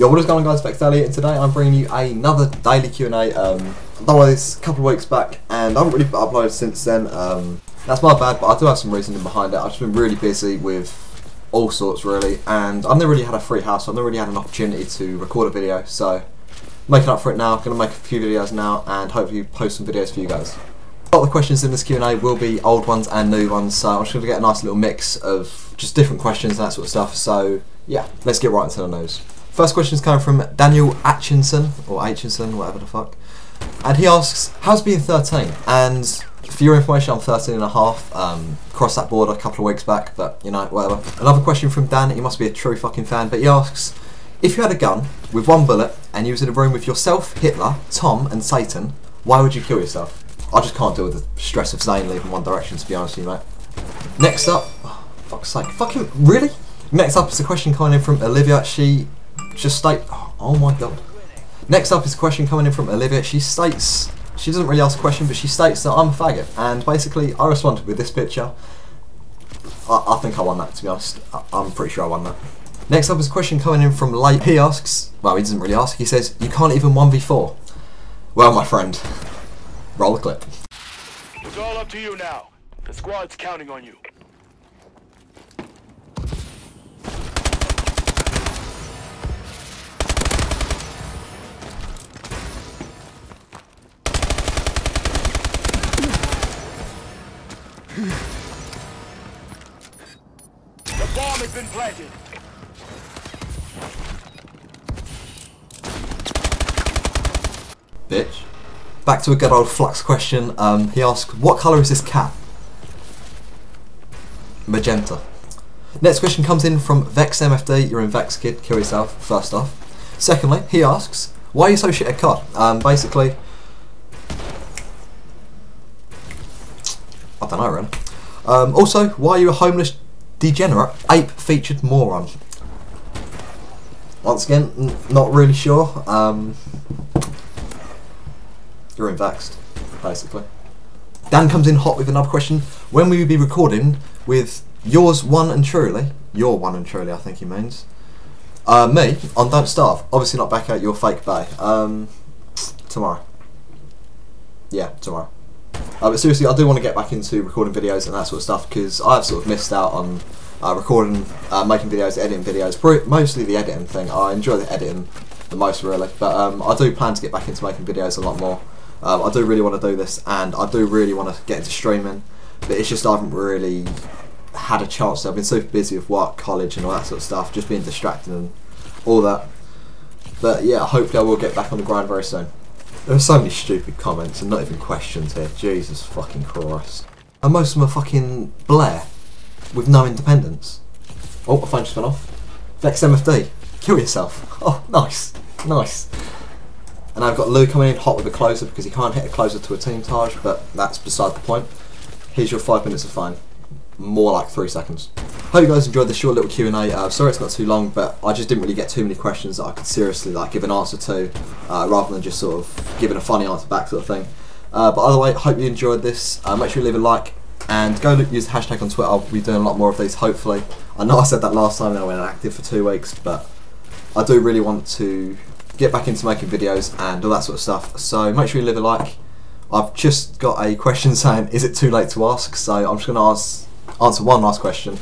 Yo, what is going on guys, Vex Daley, and today I'm bringing you another Daley Q&A. Um, I've done this a couple of weeks back, and I haven't really uploaded since then. Um, that's my bad, but I do have some reasoning behind it. I've just been really busy with all sorts, really, and I've never really had a free house, so I've never really had an opportunity to record a video, so making up for it now, I'm going to make a few videos now, and hopefully post some videos for you guys. A lot of the questions in this Q&A will be old ones and new ones, so I'm just going to get a nice little mix of just different questions and that sort of stuff, so yeah, let's get right into the nose. First question is coming from Daniel Atchinson, or Atchinson, whatever the fuck. And he asks, how's being 13? And for your information, I'm 13 and a half. Um, crossed that border a couple of weeks back, but you know, whatever. Another question from Dan, he must be a true fucking fan, but he asks, if you had a gun with one bullet and you was in a room with yourself, Hitler, Tom, and Satan, why would you kill yourself? I just can't deal with the stress of Zayn leaving One Direction, to be honest with you, mate. Next up, oh, fuck's sake, fucking, really? Next up is a question coming in from Olivia. She just state. Oh my god. Next up is a question coming in from Olivia. She states. She doesn't really ask a question, but she states that I'm a faggot. And basically, I responded with this picture. I, I think I won that, to be honest. I, I'm pretty sure I won that. Next up is a question coming in from Late. He asks. Well, he doesn't really ask. He says, You can't even 1v4. Well, my friend. Roll the clip. It's all up to you now. The squad's counting on you. The bomb has been planted. bitch. Back to a good old flux question. Um, he asked, "What color is this cat?" Magenta. Next question comes in from Vex MFD. You're in Vex, kid. Kill yourself. First off. Secondly, he asks, "Why are you so shit at COD?" Um, basically, I don't know, really. Um, also, why are you a homeless degenerate ape featured moron? Once again, not really sure. Um, you're in vexed, basically. Dan comes in hot with another question. When will you be recording with yours one and truly? Your one and truly, I think he means. Uh, me on Don't Starve. Obviously not back at your fake bay. Um, tomorrow. Yeah, tomorrow. Uh, but seriously, I do want to get back into recording videos and that sort of stuff because I've sort of missed out on uh, recording, uh, making videos, editing videos. Mostly the editing thing. I enjoy the editing the most, really. But um, I do plan to get back into making videos a lot more. Um, I do really want to do this, and I do really want to get into streaming. But it's just I haven't really had a chance. I've been super busy with work, college, and all that sort of stuff, just being distracted and all that. But yeah, hopefully I will get back on the grind very soon. There are so many stupid comments and not even questions here. Jesus fucking Christ. And most of them are fucking Blair with no independence. Oh, my phone just went off. Vex MFD. Kill yourself. Oh, nice. Nice. And I've got Lou coming in hot with a closer because he can't hit a closer to a team Taj, but that's beside the point. Here's your five minutes of fine. More like three seconds. Hope you guys enjoyed the short little Q&A. Uh, sorry it's not too long, but I just didn't really get too many questions that I could seriously like give an answer to, uh, rather than just sort of giving a funny answer back sort of thing. Uh, but either way, hope you enjoyed this. Uh, make sure you leave a like and go look, use the hashtag on Twitter. I'll be doing a lot more of these hopefully. I know I said that last time and I went inactive for two weeks, but I do really want to get back into making videos and all that sort of stuff. So make sure you leave a like. I've just got a question saying, is it too late to ask? So I'm just going to answer one last question.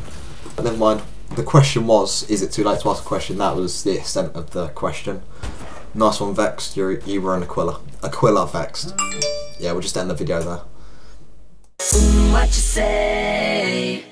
But never mind. The question was, is it too late to ask a question? That was the extent of the question. Nice one, Vexed. You're, you were an Aquila. Aquila Vexed. Yeah, we'll just end the video there. Say?